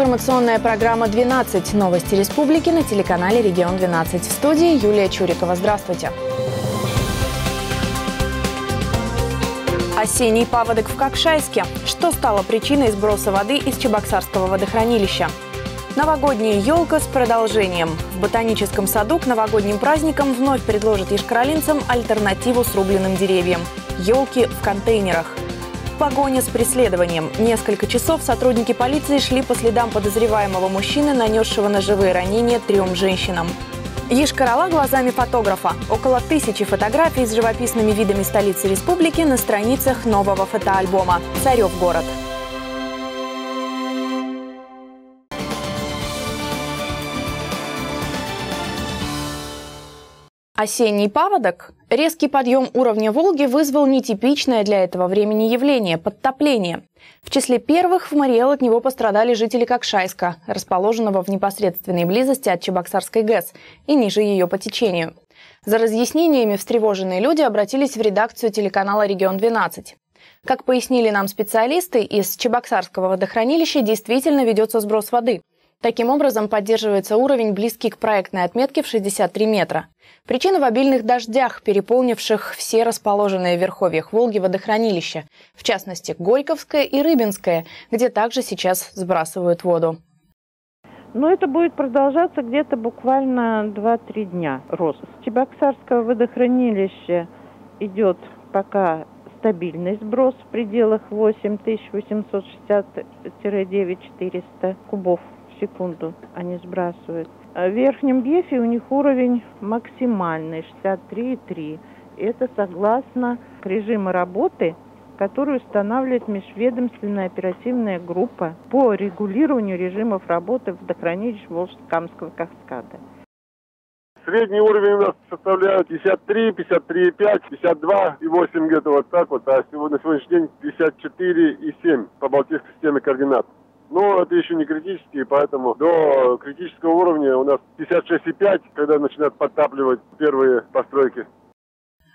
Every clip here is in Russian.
информационная программа «12. Новости республики» на телеканале «Регион 12». В студии Юлия Чурикова. Здравствуйте. Осенний паводок в Кокшайске. Что стало причиной сброса воды из Чебоксарского водохранилища? Новогодняя елка с продолжением. В ботаническом саду к новогодним праздникам вновь предложат ешкаролинцам альтернативу срубленным деревьям. Елки в контейнерах. Погоня с преследованием. Несколько часов сотрудники полиции шли по следам подозреваемого мужчины, нанесшего ножевые ранения трем женщинам. Ешкарала глазами фотографа. Около тысячи фотографий с живописными видами столицы республики на страницах нового фотоальбома «Царев город». Осенний паводок, резкий подъем уровня Волги вызвал нетипичное для этого времени явление – подтопление. В числе первых в Мариэл от него пострадали жители Кокшайска, расположенного в непосредственной близости от Чебоксарской ГЭС и ниже ее по течению. За разъяснениями встревоженные люди обратились в редакцию телеканала «Регион-12». Как пояснили нам специалисты, из Чебоксарского водохранилища действительно ведется сброс воды. Таким образом, поддерживается уровень, близкий к проектной отметке в 63 метра. Причина в обильных дождях, переполнивших все расположенные в верховьях Волги водохранилища, в частности Горьковское и Рыбинское, где также сейчас сбрасывают воду. Но это будет продолжаться где-то буквально 2-3 дня рост. С Чебоксарского водохранилища идет пока стабильный сброс в пределах 8860-9400 кубов секунду они сбрасывают. А в Верхнем Гефе у них уровень максимальный 63,3. Это согласно режиму работы, который устанавливает межведомственная оперативная группа по регулированию режимов работы водохранилищ Волжско-Камского каскада. Средний уровень у нас составляет 53, 53,5, 52 и 8 где-то вот так вот, а сегодня, на сегодняшний день 54 и 7 по Балтийской системе координат. Но это еще не критические, поэтому до критического уровня у нас 56,5, когда начинают подтапливать первые постройки.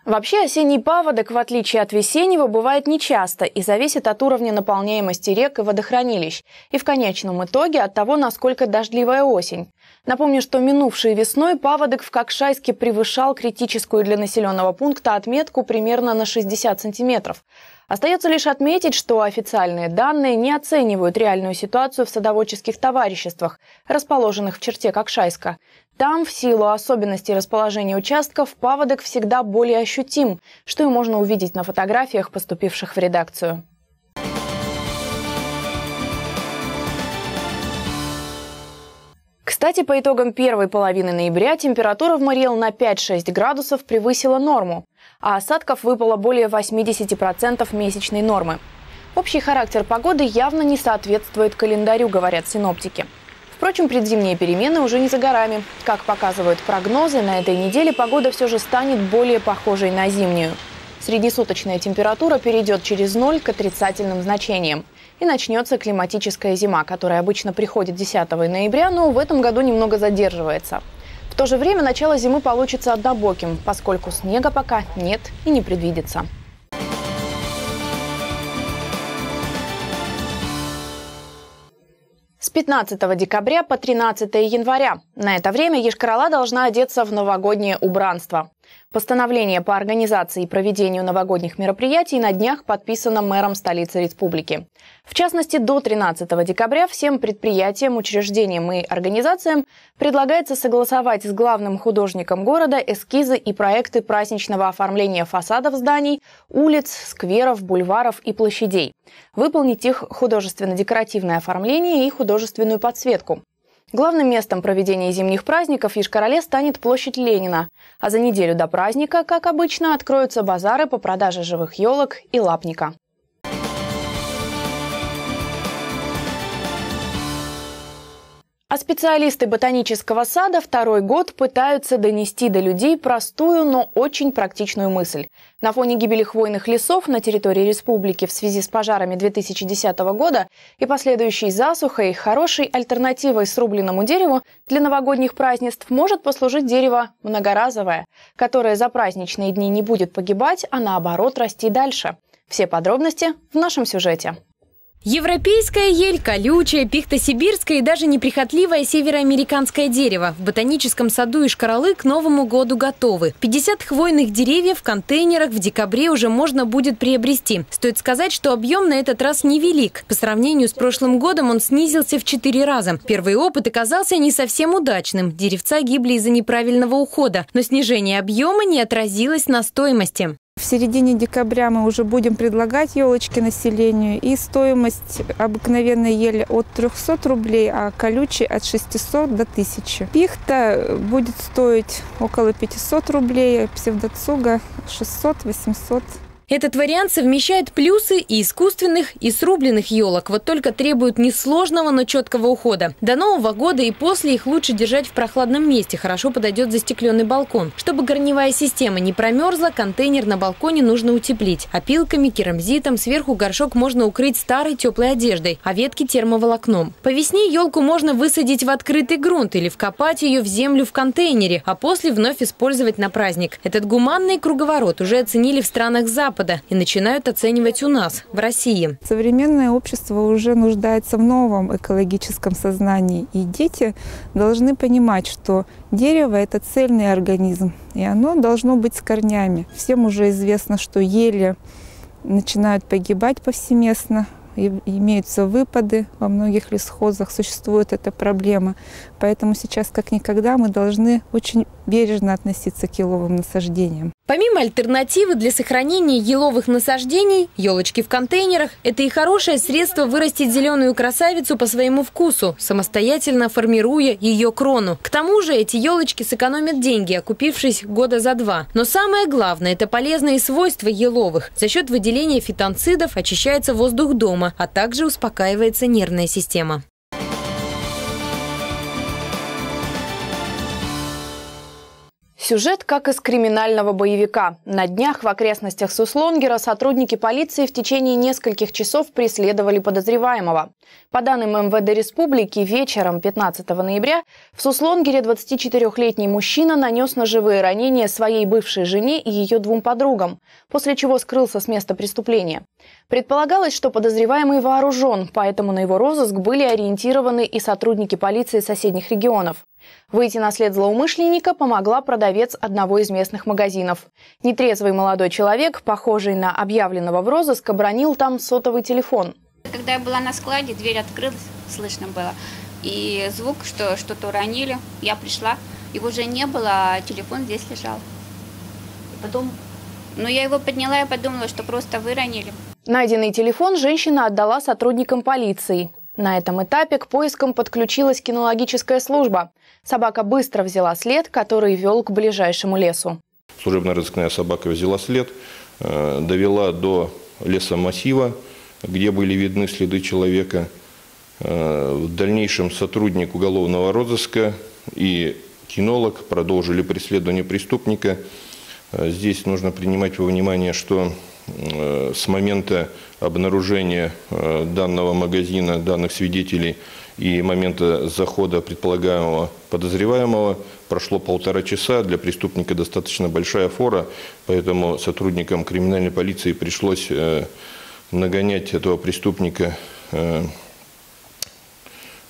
Вообще осенний паводок, в отличие от весеннего, бывает нечасто и зависит от уровня наполняемости рек и водохранилищ, и в конечном итоге от того, насколько дождливая осень. Напомню, что минувшей весной паводок в Кокшайске превышал критическую для населенного пункта отметку примерно на 60 сантиметров. Остается лишь отметить, что официальные данные не оценивают реальную ситуацию в садоводческих товариществах, расположенных в черте Кокшайска. Там, в силу особенностей расположения участков, паводок всегда более ощутим, что и можно увидеть на фотографиях, поступивших в редакцию. Кстати, по итогам первой половины ноября температура в Мариэл на 5-6 градусов превысила норму а осадков выпало более 80% месячной нормы. Общий характер погоды явно не соответствует календарю, говорят синоптики. Впрочем, предзимние перемены уже не за горами. Как показывают прогнозы, на этой неделе погода все же станет более похожей на зимнюю. Среднесуточная температура перейдет через ноль к отрицательным значениям. И начнется климатическая зима, которая обычно приходит 10 ноября, но в этом году немного задерживается. То же время начало зимы получится однобоким, поскольку снега пока нет и не предвидится. С 15 декабря по 13 января. На это время Ешкарала должна одеться в новогоднее убранство. Постановление по организации и проведению новогодних мероприятий на днях подписано мэром столицы республики. В частности, до 13 декабря всем предприятиям, учреждениям и организациям предлагается согласовать с главным художником города эскизы и проекты праздничного оформления фасадов зданий, улиц, скверов, бульваров и площадей. Выполнить их художественно-декоративное оформление и художественную подсветку. Главным местом проведения зимних праздников в Ешкарале станет площадь Ленина. А за неделю до праздника, как обычно, откроются базары по продаже живых елок и лапника. А специалисты ботанического сада второй год пытаются донести до людей простую, но очень практичную мысль. На фоне гибели хвойных лесов на территории республики в связи с пожарами 2010 года и последующей засухой хорошей альтернативой срубленному дереву для новогодних празднеств может послужить дерево многоразовое, которое за праздничные дни не будет погибать, а наоборот расти дальше. Все подробности в нашем сюжете. Европейская ель, колючая, пихта сибирская и даже неприхотливое североамериканское дерево. В ботаническом саду Ишкаралы к Новому году готовы. 50 хвойных деревьев в контейнерах в декабре уже можно будет приобрести. Стоит сказать, что объем на этот раз невелик. По сравнению с прошлым годом он снизился в 4 раза. Первый опыт оказался не совсем удачным. Деревца гибли из-за неправильного ухода. Но снижение объема не отразилось на стоимости. В середине декабря мы уже будем предлагать елочки населению. И стоимость обыкновенной ели от 300 рублей, а колючей от 600 до 1000. Пихта будет стоить около 500 рублей, псевдоцуга 600-800 этот вариант совмещает плюсы и искусственных, и срубленных елок, вот только требует несложного, но четкого ухода. До Нового года и после их лучше держать в прохладном месте, хорошо подойдет застекленный балкон. Чтобы корневая система не промерзла, контейнер на балконе нужно утеплить. Опилками, керамзитом, сверху горшок можно укрыть старой теплой одеждой, а ветки термоволокном. По весне елку можно высадить в открытый грунт или вкопать ее в землю в контейнере, а после вновь использовать на праздник. Этот гуманный круговорот уже оценили в странах Запада Запада и начинают оценивать у нас, в России. Современное общество уже нуждается в новом экологическом сознании. И дети должны понимать, что дерево – это цельный организм, и оно должно быть с корнями. Всем уже известно, что ели начинают погибать повсеместно, имеются выпады во многих лесхозах, существует эта проблема. Поэтому сейчас, как никогда, мы должны очень бережно относиться к еловым насаждениям. Помимо альтернативы для сохранения еловых насаждений, елочки в контейнерах – это и хорошее средство вырастить зеленую красавицу по своему вкусу, самостоятельно формируя ее крону. К тому же эти елочки сэкономят деньги, окупившись года за два. Но самое главное – это полезные свойства еловых. За счет выделения фитонцидов очищается воздух дома, а также успокаивается нервная система. Сюжет как из криминального боевика. На днях в окрестностях Суслонгера сотрудники полиции в течение нескольких часов преследовали подозреваемого. По данным МВД Республики, вечером 15 ноября в Суслонгере 24-летний мужчина нанес ножевые ранения своей бывшей жене и ее двум подругам, после чего скрылся с места преступления. Предполагалось, что подозреваемый вооружен, поэтому на его розыск были ориентированы и сотрудники полиции соседних регионов. Выйти на след злоумышленника помогла продавец одного из местных магазинов. Нетрезвый молодой человек, похожий на объявленного в розыск, обронил там сотовый телефон. Когда я была на складе, дверь открылась, слышно было. И звук, что что-то уронили. Я пришла, его уже не было, а телефон здесь лежал. И потом... Ну, я его подняла и подумала, что просто выронили. Найденный телефон женщина отдала сотрудникам полиции. На этом этапе к поискам подключилась кинологическая служба. Собака быстро взяла след, который вел к ближайшему лесу. Служебно-розыскная собака взяла след, э, довела до лесомассива, где были видны следы человека. Э, в дальнейшем сотрудник уголовного розыска и кинолог продолжили преследование преступника. Э, здесь нужно принимать во внимание, что с момента обнаружения э, данного магазина, данных свидетелей и момента захода предполагаемого подозреваемого прошло полтора часа. Для преступника достаточно большая фора, поэтому сотрудникам криминальной полиции пришлось э, нагонять этого преступника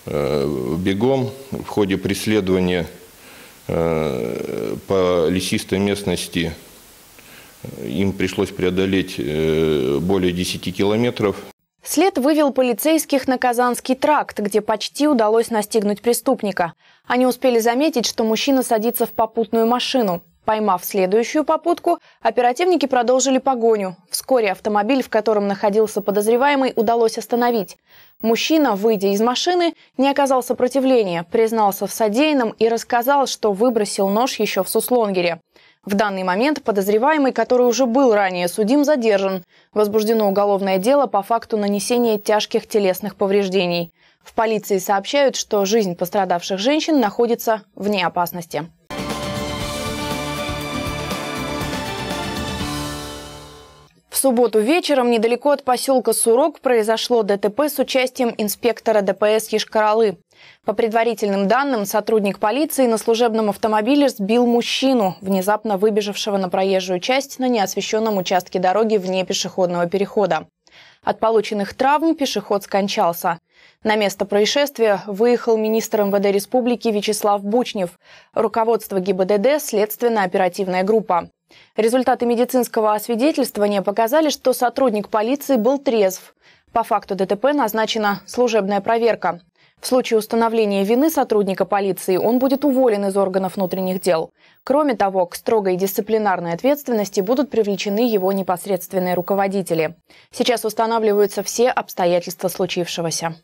бегом в ходе преследования по лесистой местности им пришлось преодолеть э, более 10 километров. След вывел полицейских на Казанский тракт, где почти удалось настигнуть преступника. Они успели заметить, что мужчина садится в попутную машину. Поймав следующую попутку, оперативники продолжили погоню. Вскоре автомобиль, в котором находился подозреваемый, удалось остановить. Мужчина, выйдя из машины, не оказал сопротивления, признался в содеянном и рассказал, что выбросил нож еще в Суслонгере. В данный момент подозреваемый, который уже был ранее судим, задержан. Возбуждено уголовное дело по факту нанесения тяжких телесных повреждений. В полиции сообщают, что жизнь пострадавших женщин находится вне опасности. Субботу вечером недалеко от поселка Сурок произошло ДТП с участием инспектора ДПС Ешкаралы. По предварительным данным, сотрудник полиции на служебном автомобиле сбил мужчину, внезапно выбежавшего на проезжую часть на неосвещенном участке дороги вне пешеходного перехода. От полученных травм пешеход скончался. На место происшествия выехал министр МВД республики Вячеслав Бучнев, руководство ГИБДД – следственно-оперативная группа. Результаты медицинского освидетельствования показали, что сотрудник полиции был трезв. По факту ДТП назначена служебная проверка. В случае установления вины сотрудника полиции он будет уволен из органов внутренних дел. Кроме того, к строгой дисциплинарной ответственности будут привлечены его непосредственные руководители. Сейчас устанавливаются все обстоятельства случившегося.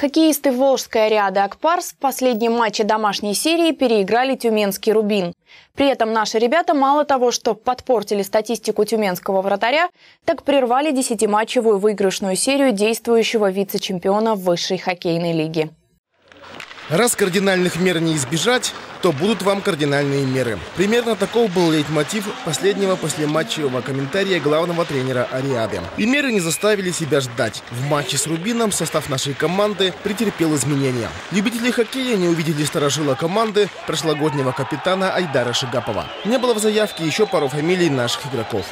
Хоккеисты Волжской Ариады Акпарс в последнем матче домашней серии переиграли Тюменский Рубин. При этом наши ребята мало того, что подпортили статистику тюменского вратаря, так прервали десятиматчевую выигрышную серию действующего вице-чемпиона высшей хоккейной лиги. Раз кардинальных мер не избежать, то будут вам кардинальные меры. Примерно таков был лейтмотив последнего послематчевого комментария главного тренера Ариады. И меры не заставили себя ждать. В матче с Рубином состав нашей команды претерпел изменения. Любители хоккея не увидели старожила команды прошлогоднего капитана Айдара Шигапова. Не было в заявке еще пару фамилий наших игроков.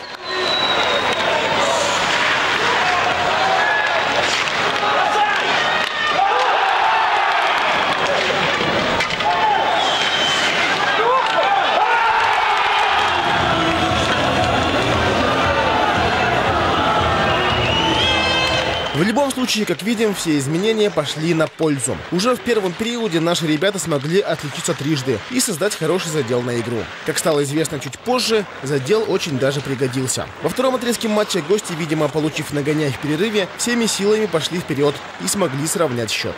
Случае, как видим, все изменения пошли на пользу. Уже в первом периоде наши ребята смогли отличиться трижды и создать хороший задел на игру. Как стало известно чуть позже, задел очень даже пригодился. Во втором отрезке матча гости, видимо, получив нагоняй в перерыве, всеми силами пошли вперед и смогли сравнять счет.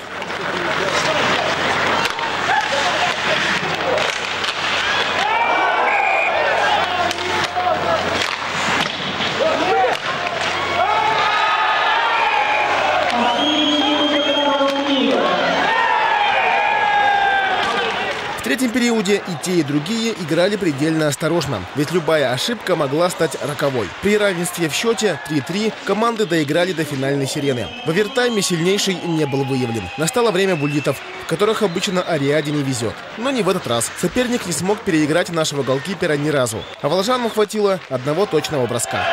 Периоде и те, и другие играли предельно осторожно, ведь любая ошибка могла стать роковой. При равенстве в счете 3-3 команды доиграли до финальной сирены. В овертайме сильнейший не был выявлен. Настало время буллитов, в которых обычно Ариаде не везет. Но не в этот раз. Соперник не смог переиграть нашего голкипера ни разу. А волжанам хватило одного точного броска.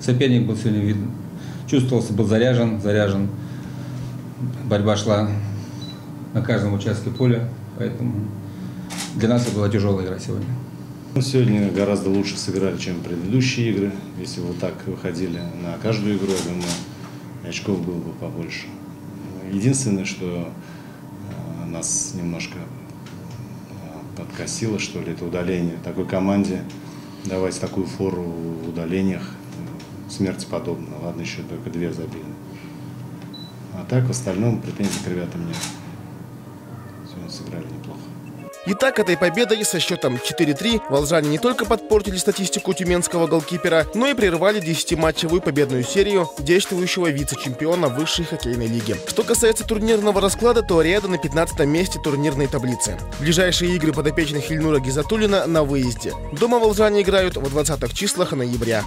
Соперник был сегодня видно чувствовался, был заряжен, заряжен. Борьба шла на каждом участке поля, поэтому для нас это была тяжелая игра сегодня. Сегодня гораздо лучше сыграли, чем предыдущие игры. Если вот так выходили на каждую игру, я думаю, очков было бы побольше. Единственное, что э, нас немножко э, подкосило, что ли, это удаление. Такой команде давать такую фору в удалениях смерти подобно. Ладно, еще только две забили. А так в остальном претензий к ребятам нет. Сегодня сыграли неплохо. Итак, этой победой со счетом 4-3 волжане не только подпортили статистику тюменского голкипера, но и прервали 10-матчевую победную серию действующего вице-чемпиона высшей хоккейной лиги. Что касается турнирного расклада, то Ариада на 15 месте турнирной таблицы. Ближайшие игры подопечных Ильнура Гизатулина на выезде. Дома волжане играют в 20-х числах ноября.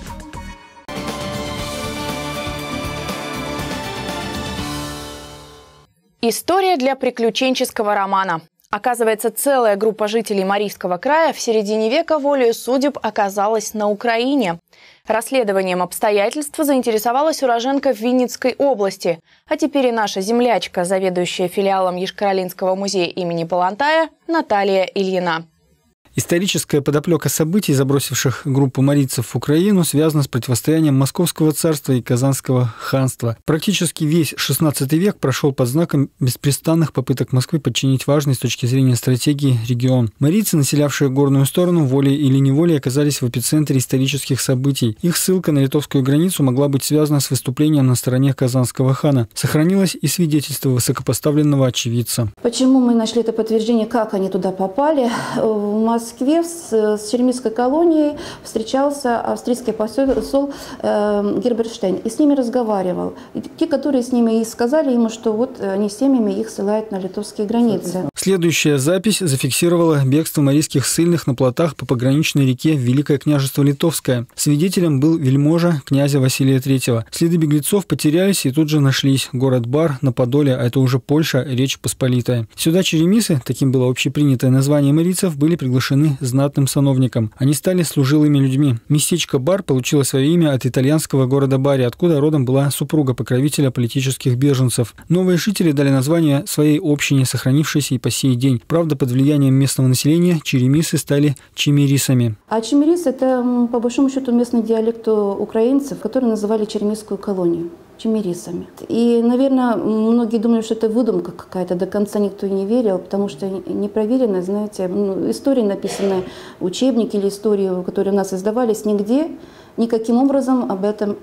История для приключенческого романа. Оказывается, целая группа жителей Марийского края в середине века волею судеб оказалась на Украине. Расследованием обстоятельств заинтересовалась уроженка Винницкой области, а теперь и наша землячка, заведующая филиалом Ешкаролинского музея имени Палантая Наталья Ильина. Историческая подоплека событий, забросивших группу марийцев в Украину, связана с противостоянием Московского царства и Казанского ханства. Практически весь XVI век прошел под знаком беспрестанных попыток Москвы подчинить важный с точки зрения стратегии регион. Марийцы, населявшие горную сторону, волей или неволей оказались в эпицентре исторических событий. Их ссылка на литовскую границу могла быть связана с выступлением на стороне Казанского хана. Сохранилось и свидетельство высокопоставленного очевидца. Почему мы нашли это подтверждение, как они туда попали? У нас Москве с, с Черемисской колонией встречался австрийский посол э, Герберштейн и с ними разговаривал. И те, которые с ними и сказали ему, что вот они семьями их ссылают на литовские границы. Следующая запись зафиксировала бегство марийских ссыльных на плотах по пограничной реке Великое княжество Литовское. Свидетелем был вельможа князя Василия III. Следы беглецов потерялись и тут же нашлись. Город Бар на Подоле, а это уже Польша, Речь Посполитая. Сюда черемисы, таким было общепринятое название марийцев, были приглашены знатным сановникам. Они стали служилыми людьми. Местечко Бар получило свое имя от итальянского города Бари, откуда родом была супруга покровителя политических беженцев. Новые жители дали название своей общине, сохранившейся и по сей день. Правда, под влиянием местного населения черемисы стали чемерисами. А чемерис – это, по большому счету, местный диалект украинцев, который называли черемисскую колонию чемерисами. И, наверное, многие думали, что это выдумка какая-то, до конца никто не верил, потому что непроверенная, знаете, ну, истории, написанные учебники или истории, которые у нас издавались, нигде никаким образом об этом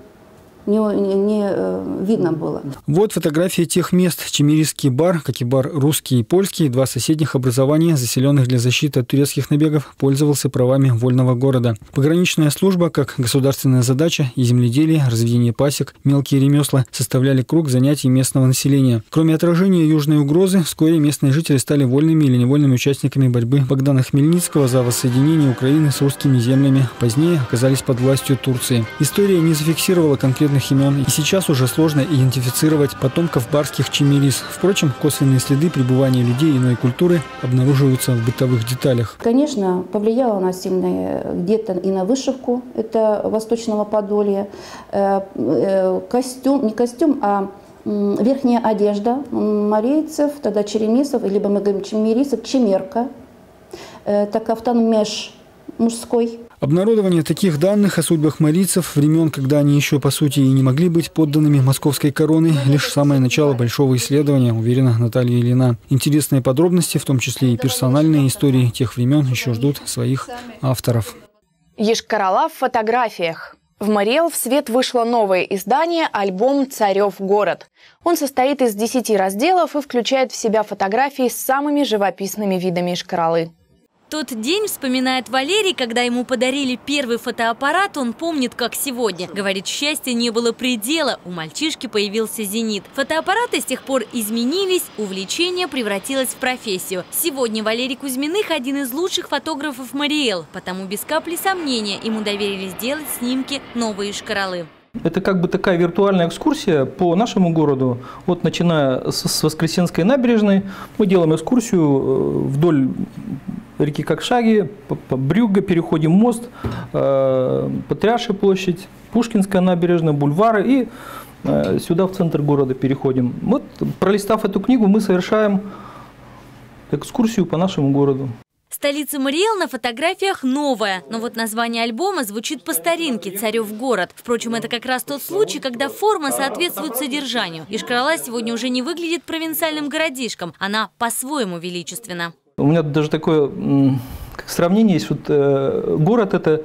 не, не, э, видно было. Вот фотографии тех мест. Чемерийский бар, как и бар русский и польский, два соседних образования, заселенных для защиты от турецких набегов, пользовался правами вольного города. Пограничная служба, как государственная задача, и земледелие, разведение пасек, мелкие ремесла составляли круг занятий местного населения. Кроме отражения южной угрозы, вскоре местные жители стали вольными или невольными участниками борьбы Богдана Хмельницкого за воссоединение Украины с русскими землями. Позднее оказались под властью Турции. История не зафиксировала конкретно народных имен, и сейчас уже сложно идентифицировать потомков барских чемерис. Впрочем, косвенные следы пребывания людей иной культуры обнаруживаются в бытовых деталях. Конечно, повлияла она сильно где-то и на вышивку, это восточного подолья, э, э, костюм, не костюм, а верхняя одежда марийцев, тогда черемисов, либо мы говорим чемерисов, чемерка, это кафтан меж мужской. Обнародование таких данных о судьбах марийцев времен, когда они еще по сути и не могли быть подданными московской короны, лишь самое начало большого исследования, уверена Наталья Ильина. Интересные подробности, в том числе и персональные истории тех времен, еще ждут своих авторов. Ешкарала в фотографиях. В Мариэл в свет вышло новое издание «Альбом «Царев город». Он состоит из 10 разделов и включает в себя фотографии с самыми живописными видами Ишкаралы. Тот день вспоминает Валерий, когда ему подарили первый фотоаппарат, он помнит, как сегодня. Говорит, счастья не было предела, у мальчишки появился «Зенит». Фотоаппараты с тех пор изменились, увлечение превратилось в профессию. Сегодня Валерий Кузьминых – один из лучших фотографов Мариэл, потому без капли сомнения ему доверили сделать снимки новые шкаралы. Это как бы такая виртуальная экскурсия по нашему городу. Вот начиная с Воскресенской набережной, мы делаем экскурсию э, вдоль реки Кокшаги, по Брюгге переходим мост, э, площадь, Пушкинская набережная, бульвары и э, сюда в центр города переходим. Вот пролистав эту книгу, мы совершаем экскурсию по нашему городу. Столица Мариэл на фотографиях новая, но вот название альбома звучит по старинке «Царев город». Впрочем, это как раз тот случай, когда форма соответствует содержанию. Ишкарала сегодня уже не выглядит провинциальным городишком, она по-своему величественна. У меня даже такое сравнение есть. Вот, э, город – это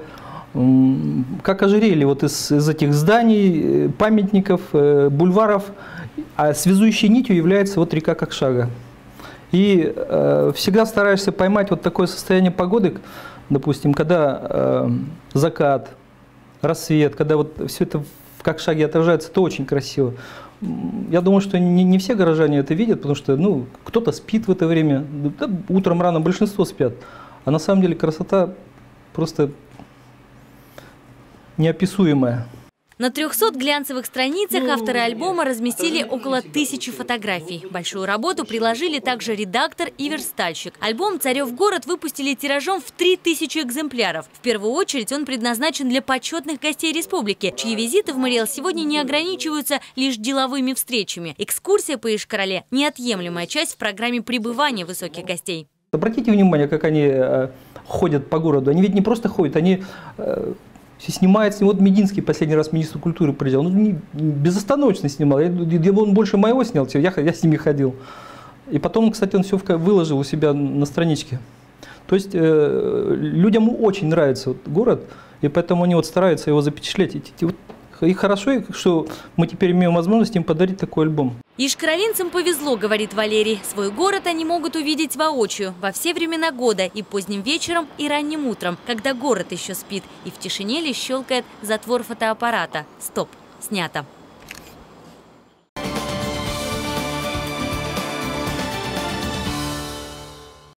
как ожерелье вот из, из этих зданий, э, памятников, э, бульваров, а связующей нитью является вот река Кокшага. И э, всегда стараешься поймать вот такое состояние погоды, допустим, когда э, закат, рассвет, когда вот все это в Кокшаге отражается, это очень красиво. Я думаю, что не, не все горожане это видят, потому что ну, кто-то спит в это время, да, утром рано большинство спят. А на самом деле красота просто неописуемая. На 300 глянцевых страницах авторы альбома разместили около тысячи фотографий. Большую работу приложили также редактор и верстальщик. Альбом «Царев город» выпустили тиражом в 3000 экземпляров. В первую очередь он предназначен для почетных гостей республики, чьи визиты в Мариэл сегодня не ограничиваются лишь деловыми встречами. Экскурсия по Ишкарале – неотъемлемая часть в программе пребывания высоких гостей. Обратите внимание, как они э, ходят по городу. Они ведь не просто ходят, они э, снимает с него, вот Мединский последний раз министр культуры приезжал, ну, не, безостановочно снимал, я, я, он больше моего снял, я, я с ними ходил. И потом, кстати, он все выложил у себя на страничке. То есть э, людям очень нравится вот, город, и поэтому они вот стараются его запечатлеть. И, вот и хорошо, что мы теперь имеем возможность им подарить такой альбом. Ишкаролинцам повезло, говорит Валерий. Свой город они могут увидеть воочию во все времена года, и поздним вечером, и ранним утром, когда город еще спит, и в тишине лишь щелкает затвор фотоаппарата. Стоп, снято.